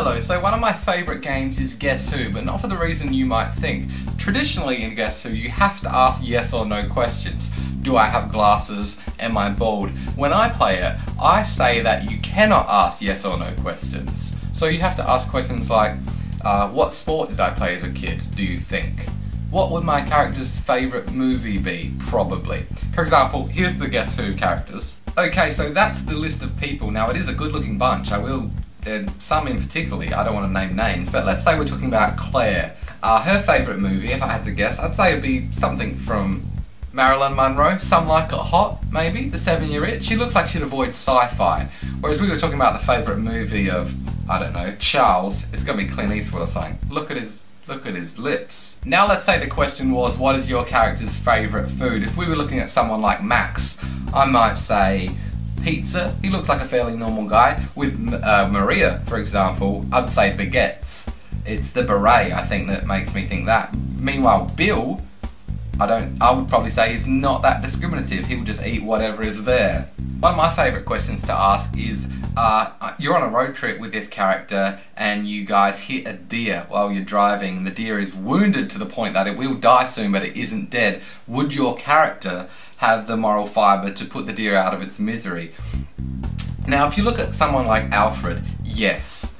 Hello, so one of my favourite games is Guess Who, but not for the reason you might think. Traditionally in Guess Who, you have to ask yes or no questions. Do I have glasses? Am I bald? When I play it, I say that you cannot ask yes or no questions. So you have to ask questions like, uh, what sport did I play as a kid, do you think? What would my character's favourite movie be? Probably. For example, here's the Guess Who characters. Okay, so that's the list of people. Now, it is a good looking bunch. I will there's some in particularly, I don't want to name names, but let's say we're talking about Claire. Uh, her favourite movie, if I had to guess, I'd say it'd be something from Marilyn Monroe, Some Like It Hot, maybe, The Seven Year Itch. She looks like she'd avoid sci-fi. Whereas we were talking about the favourite movie of, I don't know, Charles, it's going to be Clint Eastwood or something. Look at his Look at his lips. Now let's say the question was, what is your character's favourite food? If we were looking at someone like Max, I might say pizza. He looks like a fairly normal guy. With uh, Maria, for example, I'd say baguettes. It's the beret, I think, that makes me think that. Meanwhile, Bill, I don't. I would probably say he's not that discriminative. He'll just eat whatever is there. One of my favourite questions to ask is, uh, you're on a road trip with this character and you guys hit a deer while you're driving. The deer is wounded to the point that it will die soon, but it isn't dead. Would your character have the moral fibre to put the deer out of its misery. Now, if you look at someone like Alfred, yes.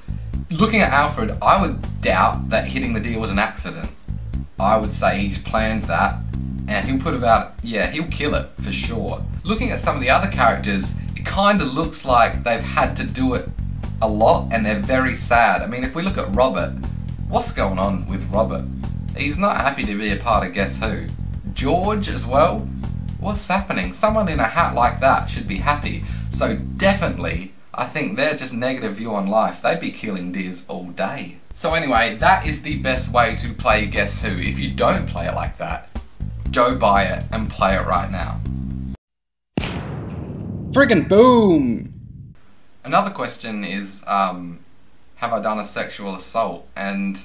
Looking at Alfred, I would doubt that hitting the deer was an accident. I would say he's planned that, and he'll put about, yeah, he'll kill it for sure. Looking at some of the other characters, kind of looks like they've had to do it a lot and they're very sad. I mean, if we look at Robert, what's going on with Robert? He's not happy to be a part of Guess Who. George as well, What's happening? Someone in a hat like that should be happy. So definitely, I think they're just negative view on life. They'd be killing deers all day. So anyway, that is the best way to play Guess Who. If you don't play it like that, go buy it and play it right now. Friggin' boom! Another question is, um, have I done a sexual assault? And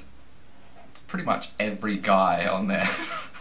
pretty much every guy on there